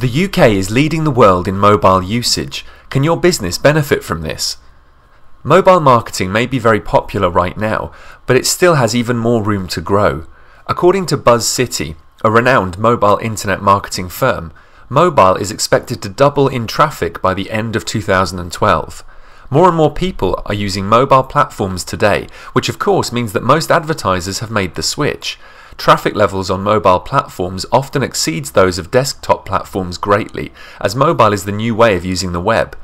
The UK is leading the world in mobile usage. Can your business benefit from this? Mobile marketing may be very popular right now, but it still has even more room to grow. According to BuzzCity, a renowned mobile internet marketing firm, mobile is expected to double in traffic by the end of 2012. More and more people are using mobile platforms today, which of course means that most advertisers have made the switch traffic levels on mobile platforms often exceeds those of desktop platforms greatly, as mobile is the new way of using the web.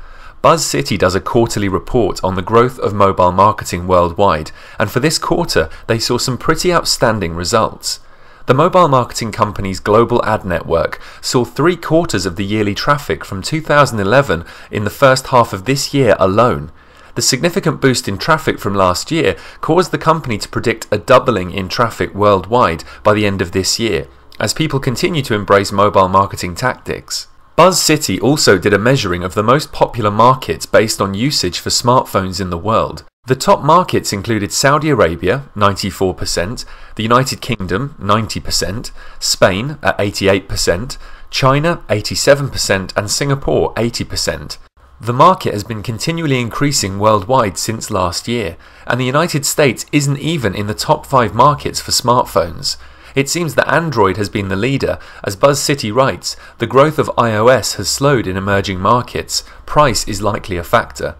BuzzCity does a quarterly report on the growth of mobile marketing worldwide, and for this quarter they saw some pretty outstanding results. The mobile marketing company's global ad network saw three quarters of the yearly traffic from 2011 in the first half of this year alone. The significant boost in traffic from last year caused the company to predict a doubling in traffic worldwide by the end of this year, as people continue to embrace mobile marketing tactics. BuzzCity also did a measuring of the most popular markets based on usage for smartphones in the world. The top markets included Saudi Arabia, 94%, the United Kingdom, 90%, Spain at 88%, China, 87%, and Singapore, 80%. The market has been continually increasing worldwide since last year, and the United States isn't even in the top 5 markets for smartphones. It seems that Android has been the leader. As BuzzCity writes, the growth of iOS has slowed in emerging markets. Price is likely a factor.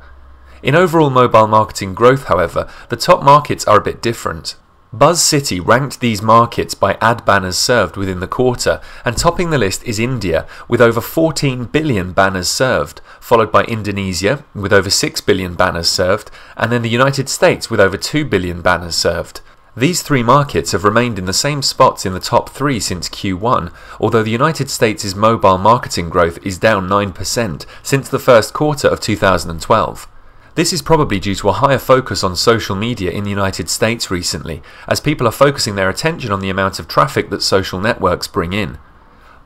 In overall mobile marketing growth, however, the top markets are a bit different. BuzzCity ranked these markets by ad banners served within the quarter, and topping the list is India, with over 14 billion banners served, followed by Indonesia, with over 6 billion banners served, and then the United States, with over 2 billion banners served. These three markets have remained in the same spots in the top three since Q1, although the United States' mobile marketing growth is down 9% since the first quarter of 2012. This is probably due to a higher focus on social media in the United States recently, as people are focusing their attention on the amount of traffic that social networks bring in.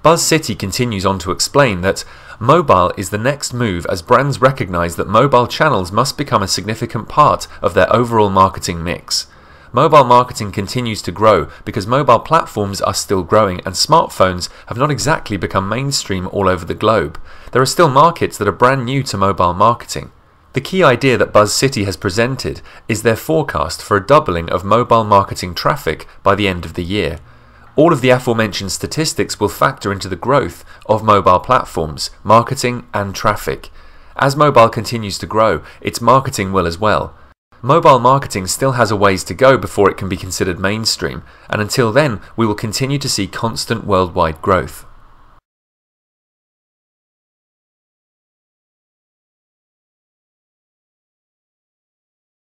BuzzCity continues on to explain that mobile is the next move as brands recognize that mobile channels must become a significant part of their overall marketing mix. Mobile marketing continues to grow because mobile platforms are still growing and smartphones have not exactly become mainstream all over the globe. There are still markets that are brand new to mobile marketing. The key idea that BuzzCity has presented is their forecast for a doubling of mobile marketing traffic by the end of the year. All of the aforementioned statistics will factor into the growth of mobile platforms, marketing, and traffic. As mobile continues to grow, its marketing will as well. Mobile marketing still has a ways to go before it can be considered mainstream, and until then, we will continue to see constant worldwide growth.